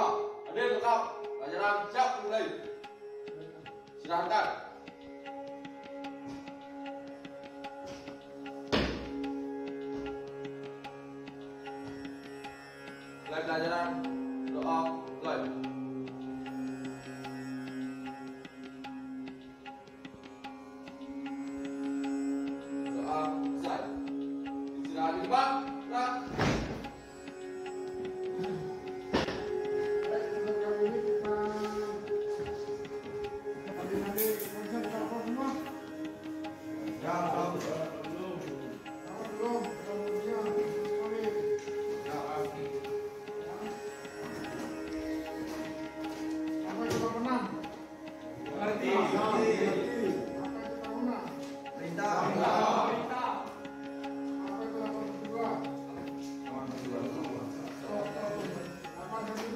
lima. Hadir lengkap. Pelajaran siap mulai. Silahkan. Mulai pelajaran doa mulai.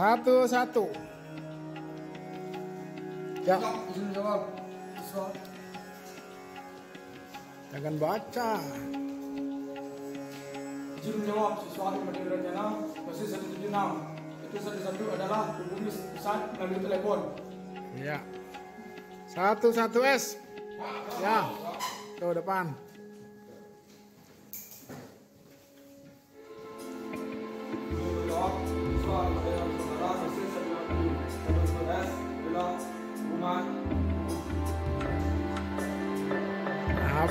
Satu satu. Ya. Jawab. Jangan baca. Menjawab siswa Ahli Madani Rencana Dosis 176 Itu satu-satu adalah hubungi pesan melalui telepon Ya. Satu satu S. Ya. Tuh depan.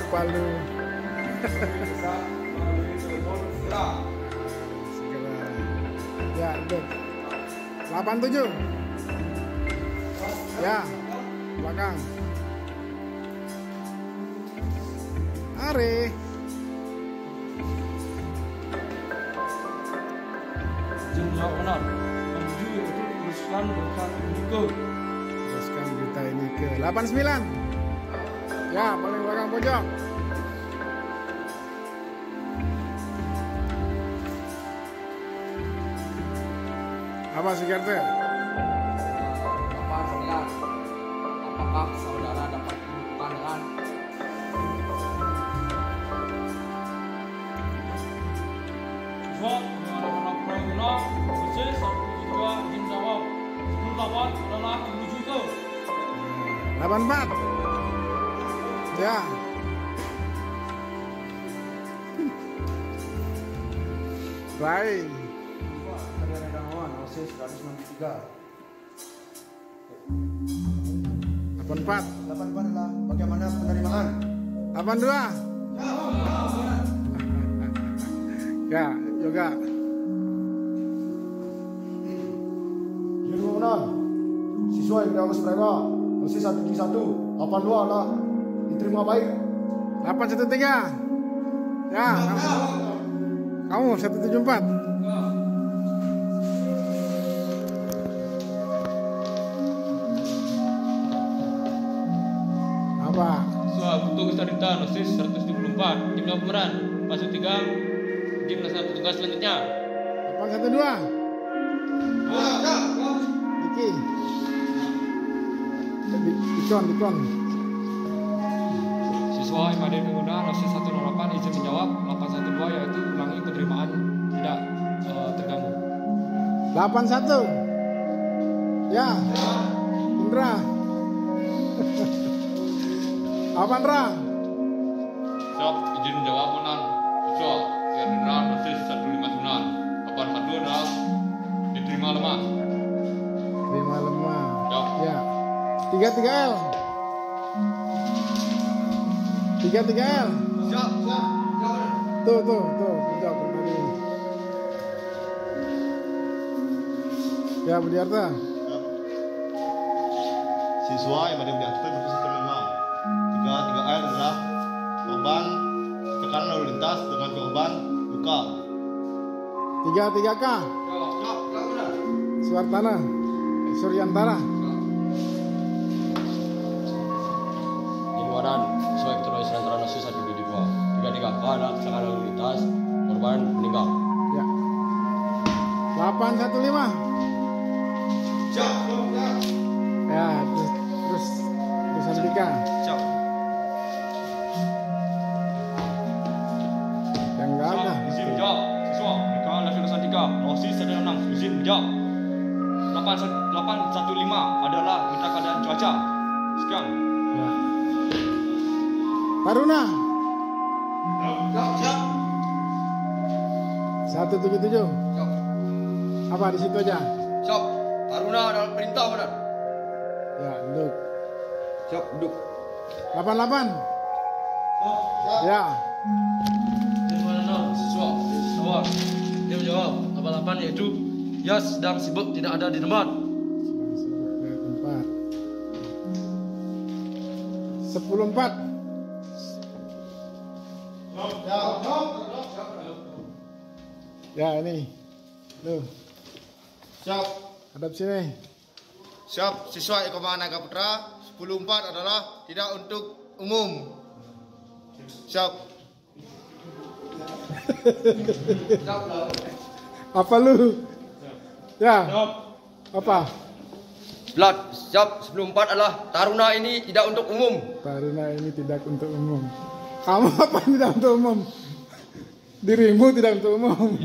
Apa lu? pesan melalui telepon segera. Ya, itu. 87. Ya. Belakang. Are. Menjawab benar Menuju untuk teruskan bukan Indiko Teruskan berita ini ke 89. Ya, paling belakang pojok. Apa sih? Bapak sekalian, apakah saudara dapat dengan Siswa Dengan Guna Dosis 172 Izin menjawab 98 adalah menuju ke 84. Ya. Baik. Karya OSIS 163 84. 84 adalah bagaimana penerimaan 82. Ya, juga. Lingkungan siswa yang dianggap mereka masih satu satu delapan dua lah diterima baik 813. Ya. Kamu 174. Apa? Soal untuk Sarita Nosis 174 Jumlah pemeran Pasu 3 Tim melaksanakan petugas selanjutnya 812. Diki. Di- Dikon, dikon. Siswa yang ada di penggunaan Nosis 108 izin menjawab 812 yaitu ulangi penerimaan tidak eh, terganggu 81. Ya. Indra. Apa Indra? Siap izin menjawab menan Siswa yang general Nosis 159 81 adalah diterima lemah Lima lemah. Siap Ya. Tiga tiga tiga. L tuh tuh tuh. Jawab tadi ya siswa yang ada diatur sistem tiga tiga l adalah korban tekanan lalu lintas dengan korban luka. Tiga tiga k Suartana. Suryantara. Januaran satu di dua. Tiga tiga K adalah kecelakaan lalu lintas korban meninggal. Ya. 815. Ya, terus terus terus Andika. Siap. Yang enggak ada. Izin menjawab. Siswa, mereka laki lulusan tiga. Rosis 166. Izin menjawab. 815 adalah minta keadaan cuaca. Sekian. Ya. Taruna. Satu tujuh tujuh. Apa di situ aja? Siap. Taruna adalah perintah benar. Ya, duduk. Siap, duduk. 88. Ya. siswa siswa dia menjawab abang delapan yaitu ia sedang sibuk tidak ada di tempat Empat. Sepuluh empat. Ya ini. Tuh, Siap. hadap sini. Siap. Siswa Ekoma Naga Putra 104 adalah tidak untuk umum. Siap. Apa lu? Ya. Apa? Sebelat. Siap. Sebelum empat adalah Taruna ini tidak untuk umum. Taruna ini tidak untuk umum. Kamu apa tidak untuk umum? Dirimu tidak untuk umum.